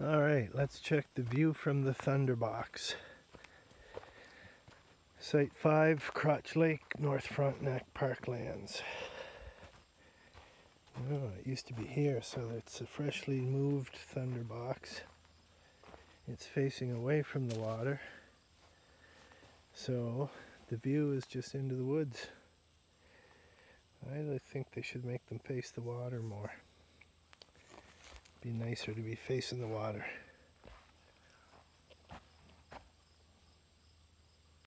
All right, let's check the view from the Thunderbox. Site 5, Crotch Lake, North Frontenac Parklands. Oh, it used to be here, so it's a freshly moved Thunderbox. It's facing away from the water. So the view is just into the woods. I think they should make them face the water more. Be nicer to be facing the water.